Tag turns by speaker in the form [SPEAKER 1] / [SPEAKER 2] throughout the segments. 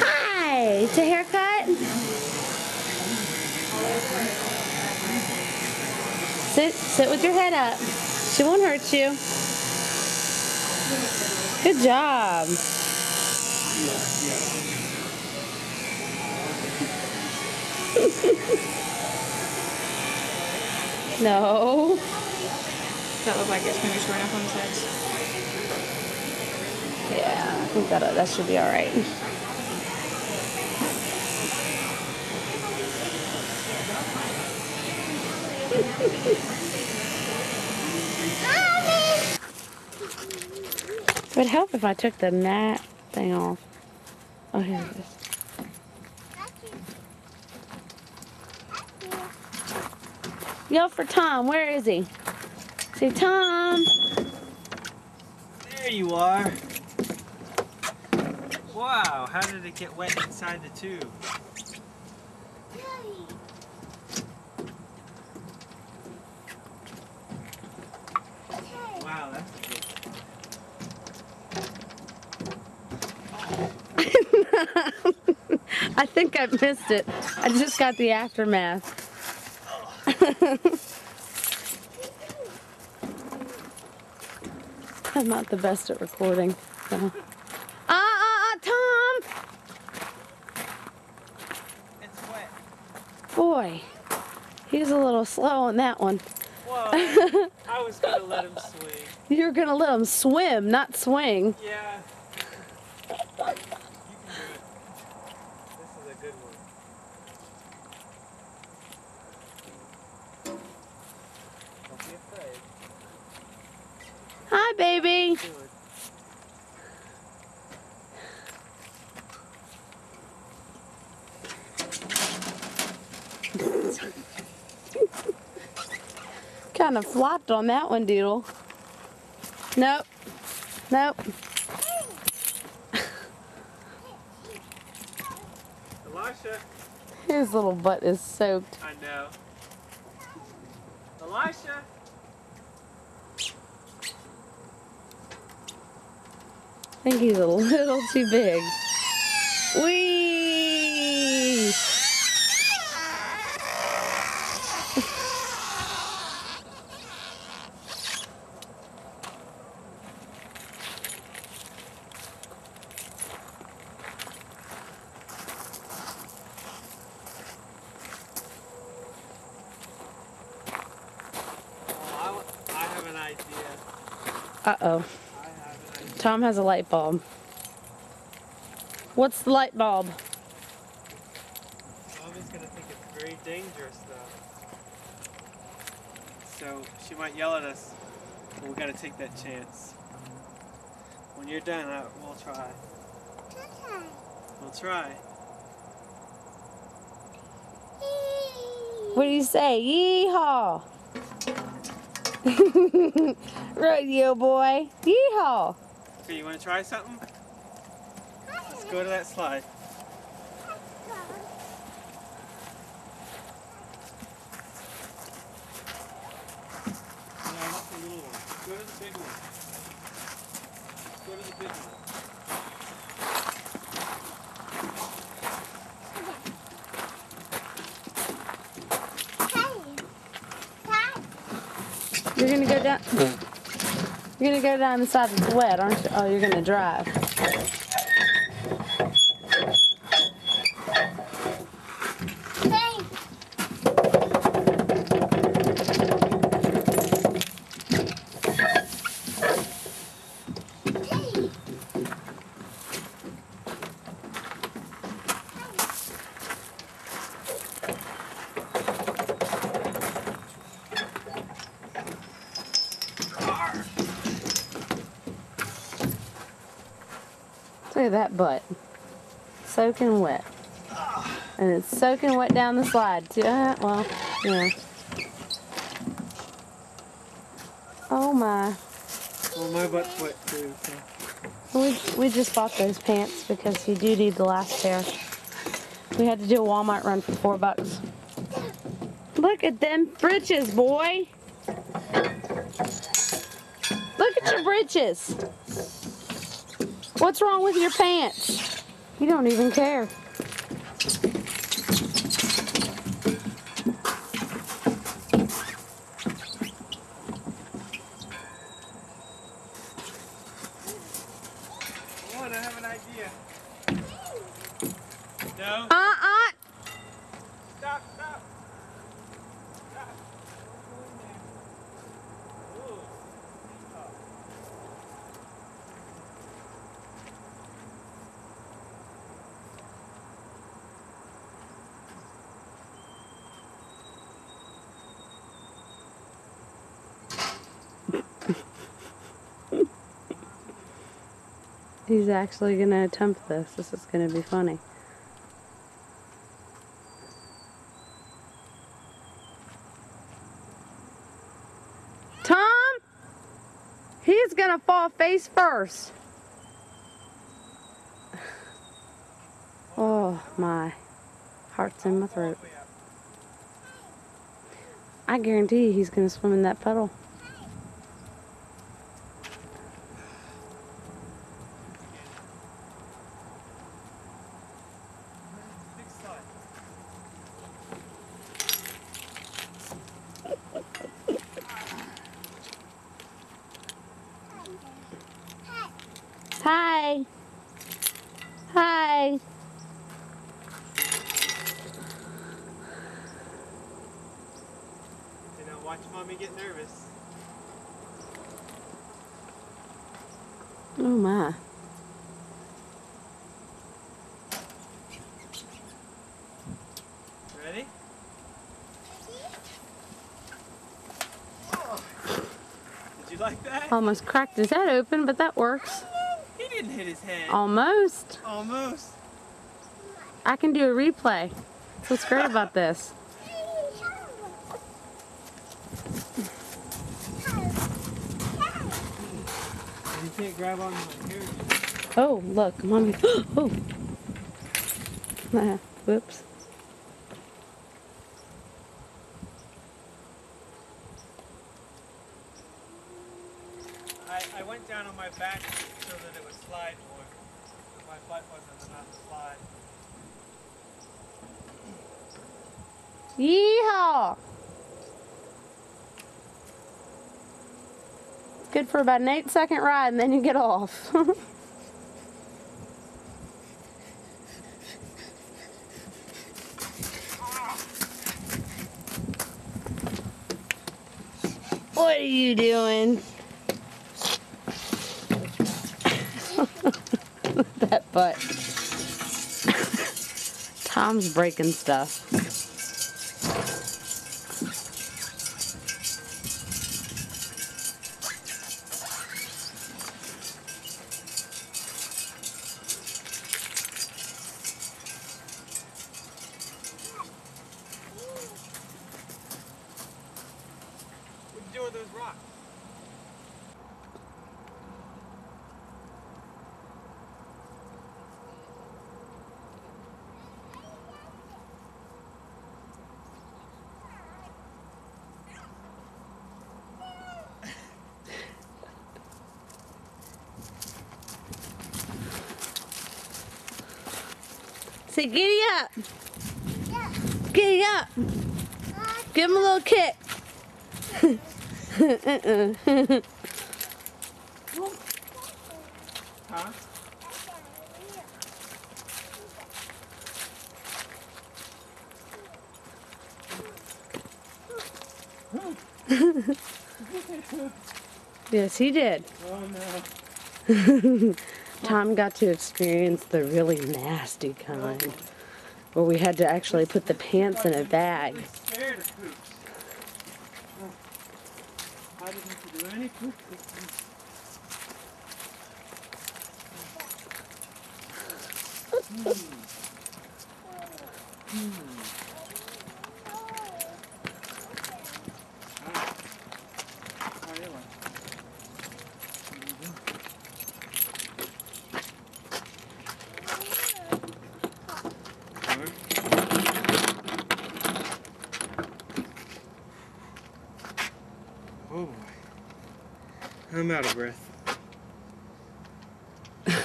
[SPEAKER 1] Hi, it's a haircut. Sit, sit with your head up. She won't hurt you. Good job. no.
[SPEAKER 2] That look like it's going to be short enough on the sides?
[SPEAKER 1] Yeah, I think that that should be all right. It would help if I took the mat thing off. Oh, here it is. Yell for Tom. Where is he? Say, Tom.
[SPEAKER 3] There you are. Wow, how did it get wet inside the tube? Wow, that's.
[SPEAKER 1] I think I missed it. I just got the aftermath. I'm not the best at recording. So. Uh, uh, uh, Tom!
[SPEAKER 3] It's wet.
[SPEAKER 1] Boy, he's a little slow on that one.
[SPEAKER 3] I was gonna let him swing.
[SPEAKER 1] You're gonna let him swim, not swing.
[SPEAKER 3] Yeah. You can do it. This is a good one. Don't be afraid.
[SPEAKER 1] Hi, baby. Kind of flopped on that one, Doodle. Nope. Nope.
[SPEAKER 3] Elisha.
[SPEAKER 1] His little butt is soaked.
[SPEAKER 3] I know. Elisha.
[SPEAKER 1] I think he's a little too big. Whee!
[SPEAKER 3] Oh, I, w- I have an idea.
[SPEAKER 1] Uh-oh.
[SPEAKER 3] I have an idea.
[SPEAKER 1] Tom has a light bulb. What's the light bulb?
[SPEAKER 3] Mommy's gonna think it's very dangerous though. So she might yell at us, but we gotta take that chance. When you're done, I, we'll try. We'll try.
[SPEAKER 1] What do you say? Yeehaw! Rodeo boy. Yeehaw!
[SPEAKER 3] So you wanna try something? Let's go to that slide. No, not the little one. Go to the big one. Go to the big one.
[SPEAKER 1] You're gonna go down. You're gonna go down the side that's wet, aren't you? Oh, you're gonna drive. At that butt. Soaking wet. And it's soaking wet down the slide too. Uh, well, yeah. Oh my.
[SPEAKER 3] Well, my butt's wet too, so.
[SPEAKER 1] We, we just bought those pants because you do need the last pair. We had to do a Walmart run for four bucks. Look at them britches, boy. Look at your britches. What's wrong with your pants? You don't even care.
[SPEAKER 3] Come on, I have an idea. No.
[SPEAKER 1] Uh-uh.
[SPEAKER 3] Stop, stop. Stop. Don't go in there. Ooh. Stop.
[SPEAKER 1] He's actually going to attempt this. This is going to be funny. Tom! He's going to fall face first. Oh, my. Heart's in my throat. I guarantee he's going to swim in that puddle.
[SPEAKER 3] Big slide.
[SPEAKER 1] Hi. Hi.
[SPEAKER 3] You know, watch mommy get nervous.
[SPEAKER 1] Oh, my.
[SPEAKER 3] Ready? Did you like that?
[SPEAKER 1] Almost cracked his head open, but that works.
[SPEAKER 3] He didn't hit his head.
[SPEAKER 1] Almost.
[SPEAKER 3] Almost.
[SPEAKER 1] I can do a replay. What's great about this.
[SPEAKER 3] You can't grab on my hair.
[SPEAKER 1] Oh, look, mommy. Oh. Ah, whoops.
[SPEAKER 3] I, I went down on my back so that it would slide more. So my butt wasn't enough to slide.
[SPEAKER 1] Yeehaw! Good for about an eight second ride and then you get off. what are you doing? that butt. Tom's breaking stuff.
[SPEAKER 3] You do with those rocks?
[SPEAKER 1] Say giddy up. Giddy up. Give him a little kick.
[SPEAKER 3] Huh?
[SPEAKER 1] yes, he did.
[SPEAKER 3] Oh no.
[SPEAKER 1] Tom got to experience the really nasty kind, where we had to actually put the pants in a bag.
[SPEAKER 3] I'm scared of poops. I didn't have to do any poop this week. Ah. How you like? What do you do? Huh? Oh boy. I'm out of breath.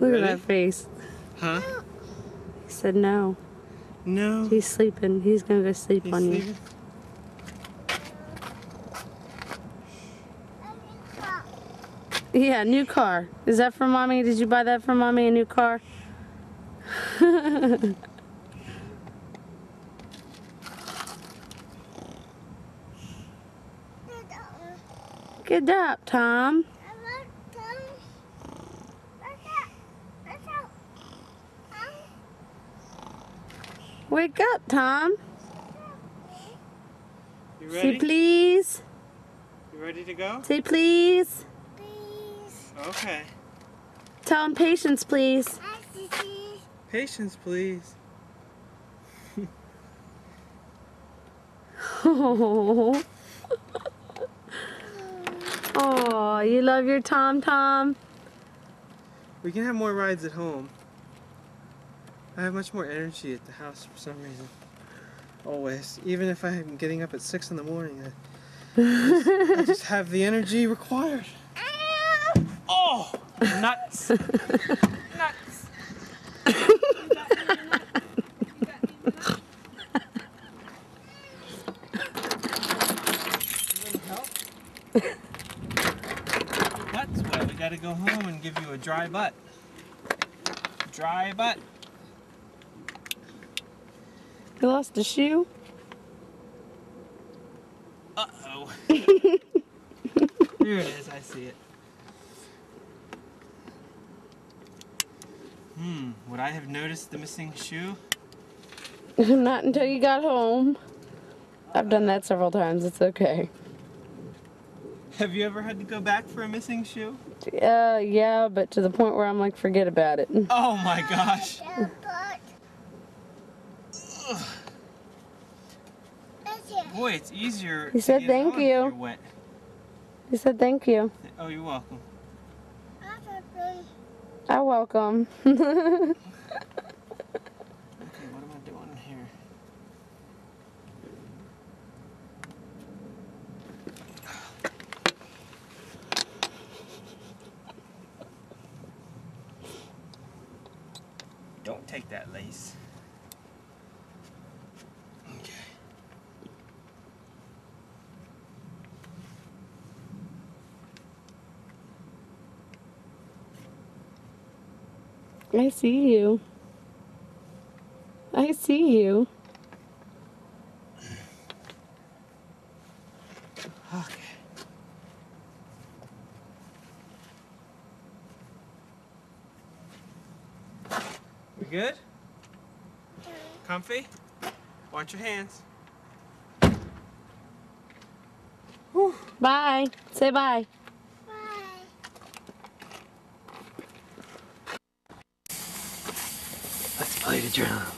[SPEAKER 1] Look at that face.
[SPEAKER 3] Huh?
[SPEAKER 1] He said no.
[SPEAKER 3] No.
[SPEAKER 1] He's sleeping. He's gonna go sleep
[SPEAKER 3] He's
[SPEAKER 1] on you. Yeah, new car. Is that for mommy? Did you buy that for mommy? A new car? Good job, Tom. Wake up, Tom.
[SPEAKER 3] You
[SPEAKER 1] Say please.
[SPEAKER 3] You ready to go?
[SPEAKER 1] Say please.
[SPEAKER 3] Okay.
[SPEAKER 1] Tell him patience, please.
[SPEAKER 3] Patience, please.
[SPEAKER 1] Oh. Oh, you love your Tom Tom?
[SPEAKER 3] We can have more rides at home. I have much more energy at the house for some reason. Always. Even if I'm getting up at 6 in the morning, I just, I just have the energy required. Oh! Nuts!
[SPEAKER 2] Nuts.
[SPEAKER 3] Nuts, well, we gotta go home and give you a dry butt. Dry butt.
[SPEAKER 1] You lost a shoe?
[SPEAKER 3] Uh oh. Here it is, I see it. Hmm, would I have noticed the missing shoe?
[SPEAKER 1] Not until you got home. I've done that several times. It's okay.
[SPEAKER 3] Have you ever had to go back for a missing shoe?
[SPEAKER 1] Uh, yeah, but to the point where I'm like, forget about it.
[SPEAKER 3] Oh my gosh. Boy, it's easier.
[SPEAKER 1] He said thank you. He said thank you.
[SPEAKER 3] Oh, you're welcome.
[SPEAKER 1] I welcome.
[SPEAKER 3] Okay, what am I doing here? Don't take that lace. Okay.
[SPEAKER 1] I see you. I see you.
[SPEAKER 3] Okay. We good? Comfy? Watch your hands.
[SPEAKER 1] Bye. Say bye.
[SPEAKER 3] Drums.